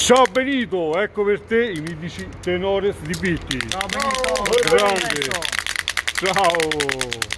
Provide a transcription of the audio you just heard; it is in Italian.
Ciao Benito, ecco per te i mitici tenores di Bitti. Ciao Benito. Grande. Ciao.